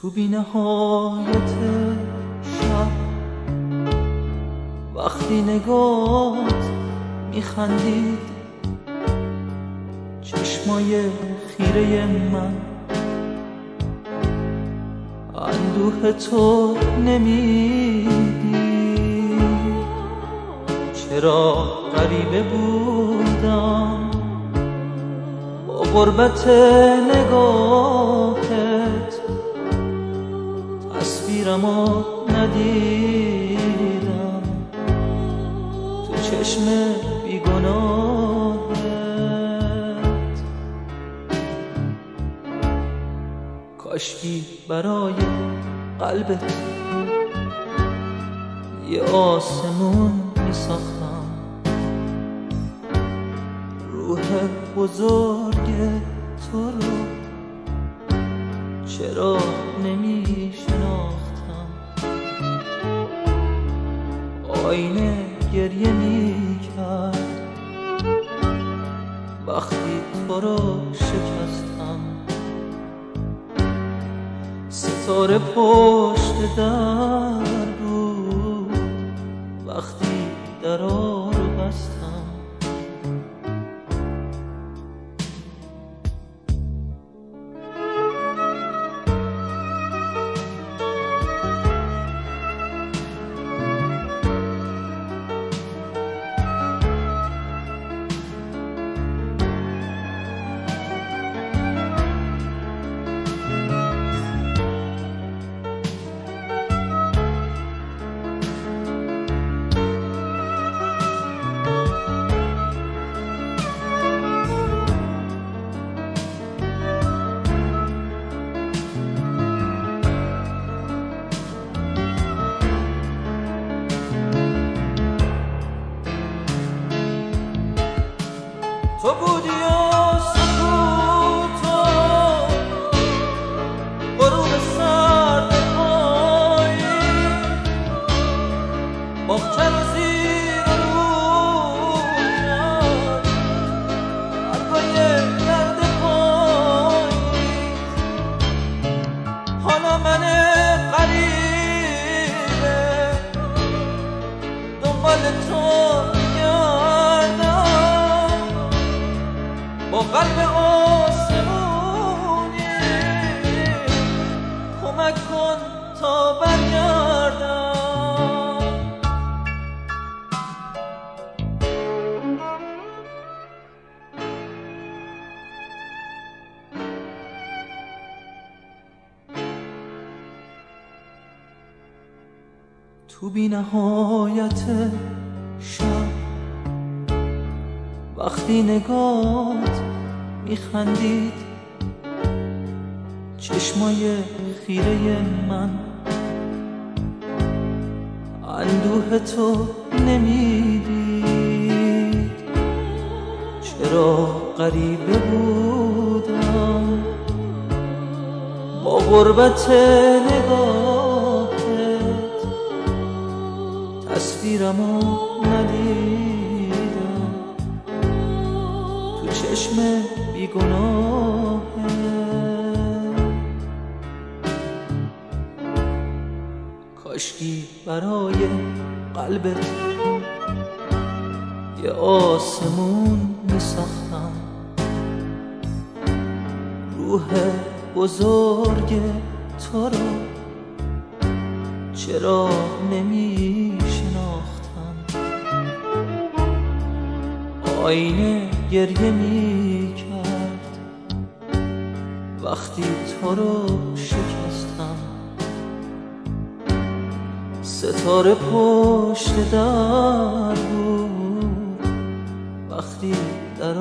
تو بی نهایت شب وقتی نگات میخندید چشمای خیره من اندوه تو نمیدی چرا غریبه بودم؟ با غربت نگاهت تصویرمو ندیدم. تو چشم بیگناهت. کاشکی برای قلبت یه آسمون می ساختم روح بزرگ تو رو چرا نمی آینه گریه می کرد وقتی تو رو شکستم ستاره پشت در بود. وقتی درا رو بستم تو بودی و تو بی نهایت شب. وقتی نگات میخندید چشمای خیره من. اندوه تو نمی‌دید چرا غریبه بودم؟ با غربت نگاهت تصویرمو ندیدم. تو چشم بیگناه کاشکی برای قلبت یه آسمون می ساختم روح بزرگ تو رو چرا نمی آینه گریه می کرد وقتی تو رو شکستم ستاره پشت در بود. وقتی در